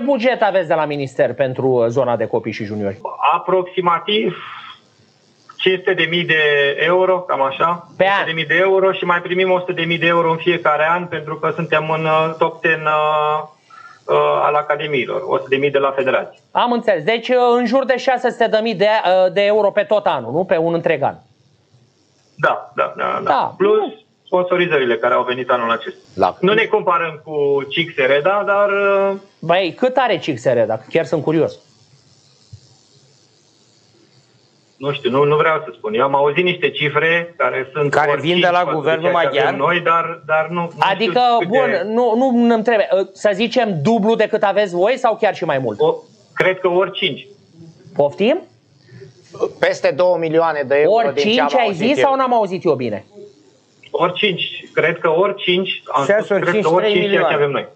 Ce buget aveți de la minister pentru zona de copii și juniori? Aproximativ 500 de mii de euro, cam așa. Pe 100 an. de mii de euro și mai primim 100 de mii de euro în fiecare an pentru că suntem în uh, top 10 uh, uh, al academiilor, 100 de mii de la federație. Am înțeles. Deci uh, în jur de 600 de mii de, uh, de euro pe tot anul, nu? Pe un întreg an. Da, da, da. da. Da. Plus sponsorizările care au venit anul acesta. La Nu ne comparăm cu Cix Reda, dar uh, Băi, cât are CXR, dacă chiar sunt curios? nu știu, nu, nu vreau să spun. Eu am auzit niște cifre care sunt Care ori vin de cinci la față guvernul ceea ce avem maghiar? Noi, dar, dar nu, nu Adică, știu cât bun, de- nu, nu nu îmi trebuie. Uh, Să zicem dublu decât aveți voi sau chiar și mai mult? o, cred că ori 5. Poftim? peste 2 milioane de euro Ori din ce 5 am ai auzit zis eu. sau n-am auzit eu bine? Ori 5. Cred că ori 5. Am Șase spus, ori cred cinci, că ori trei 5 ceea ce milioane. avem noi.